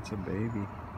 It's a baby.